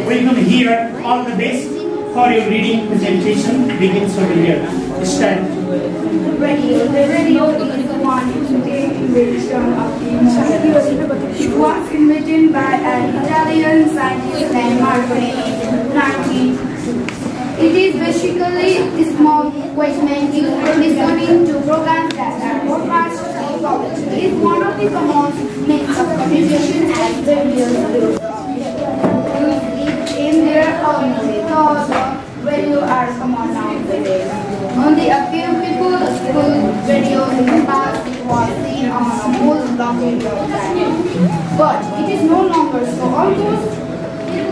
welcome here. All the best for your reading presentation. Begins over here. The radio invention of the It was invented by an Italian scientist named Marconi 19. It is basically a small equipment used for listening to programs that are broadcast public. It is one of the common means of communication as the nowadays. Only a few people could in the was seen on a whole block But it is no longer so. Almost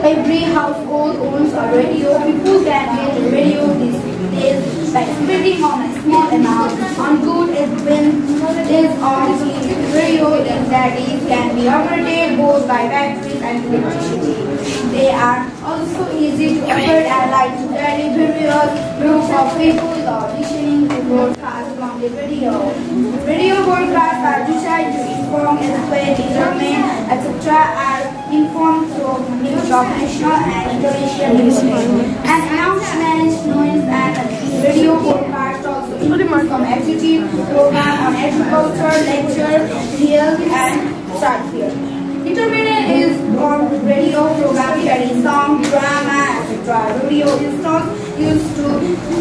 every household owns a radio. People can get a radio these days by spending on a small amount on good as when is on the radio that is can be operated both by batteries and electricity. They are also easy to operate and like to carry various group of people are listening to broadcasts from the radio. Radio broadcasts are designed to inform, educate, determine, etc. are informed through news of national and international news. And announcements, news and radio broadcasts also include some activity program on agriculture, lecture, health and start here. Intermediate is on radio program carrying song, drama, etc. Radio is not used to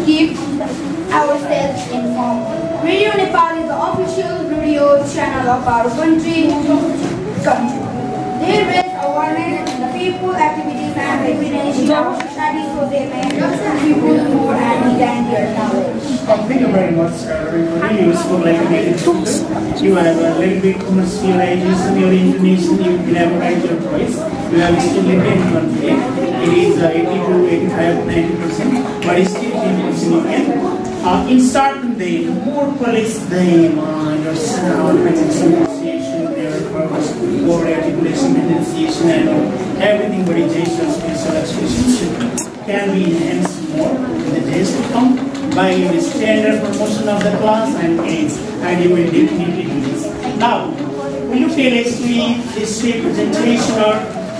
keep ourselves informed. Radio Nepal is the official radio channel of our country. country. They raise awareness in the people, activities and of society so they may people more and gain their knowledge. Thank you very much, sir. Really useful like a. You have a little bit commercialization, your intonation, you elaborate your voice. You have still maintained one day. It is uh, 80 to 85, 90 percent, but it's still 10 percent you can. Uh, insert them, more polish them, uh, your sound, pronunciation, their purpose, or articulation, pronunciation, and everything is Jesus special expression can be enhanced more in the days to come by the standard promotion of the class and age, and you will definitely do this. Now, will you tell us to history presentation or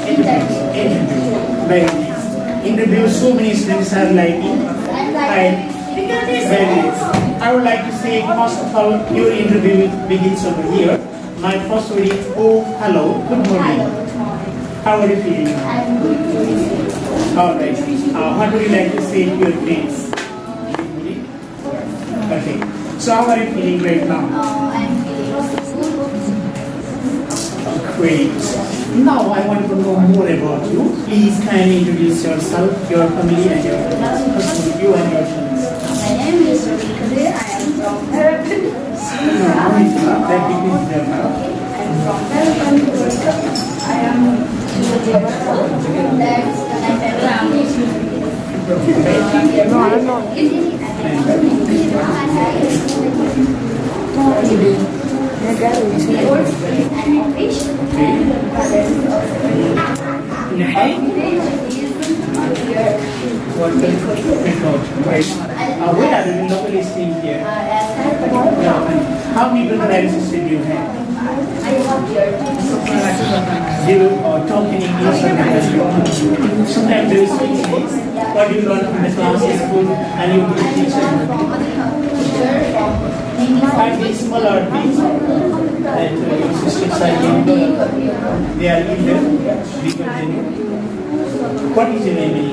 interview? Interview. Very nice. Interview, so many students are liking. And very nice. I would like to say, first of all, your interview begins over here. My first word is, oh, hello, good morning. How are you feeling? I'm good. All right. Uh, what would you like to say to your friends? How are you feeling right now? Uh, I'm feeling good. Great. Now I want to know more about you. Please kindly introduce yourself, your family, and your friends. You and your friends. My name is Rukade. I am from Parapan. No, that begins there now. I'm from Parapan. I am that's What the. Uh, where are you locally staying here? How many you? You uh, talk in English Sometimes there is. What you learn from the is and you give teacher. Five days small or big that uh, your are young. They are either bigger than you. What is your name in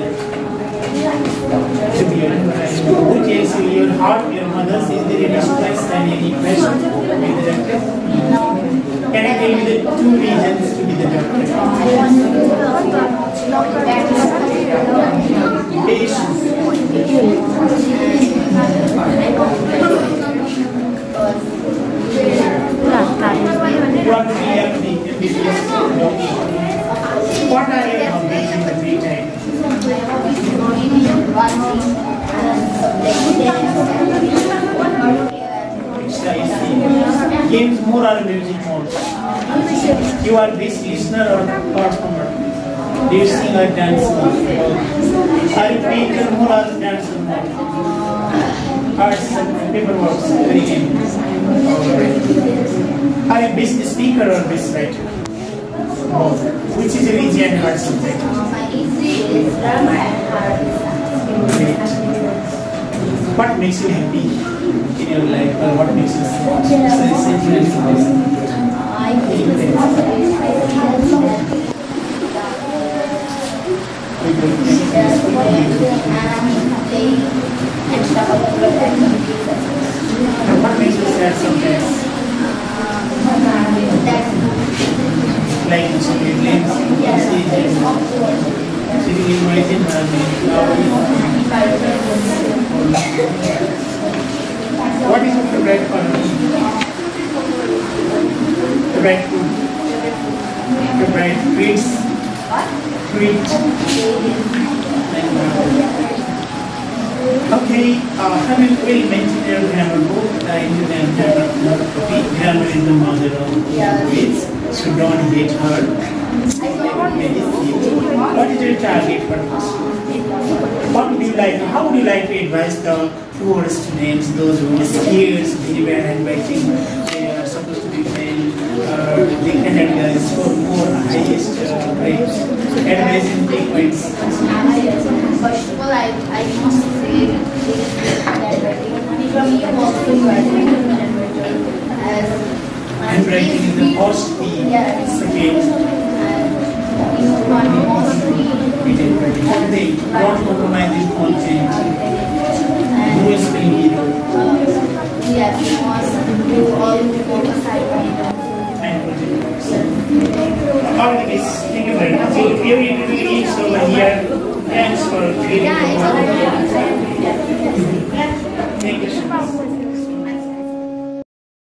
to be your is heart, your mother's, is there any stress and any pressure with the doctor? Can I tell you the two reasons to be the doctor? Games more or music more? You are best listener or performer? Do you sing or dance or dancer more? Arts and paperwork, very good. Are you best speaker or best writer? Both. Which is a region hard subject? wisdom and her Great. What makes you happy in your life or what makes you say sentimental person? I feel I feel that We will the think way peaceful and they extracurricular activities as well. And what makes you sad sometimes? That's Like you see siblings, sitting in my in What is your favorite color? Favorite food? Treats? Treat? Okay, uh, Hamil will mention your grammar book, the grammar copy. Grammar is the mother of language, so don't hate her. What is your target this? What would you like, how would you like to advise the poor students, those who are scared to deliver handwriting, they are supposed to be failed, uh, they cannot uh, score more highest uh, grades. Advising take points. First of all, I, I must say this handwriting from you also you are doing handwriting as and writing in the first P, second, and they don't compromise this content. Who is being leader? Yes, because you all focus on this, think about it. So here we are. over here, thanks for creating the world. Thank you.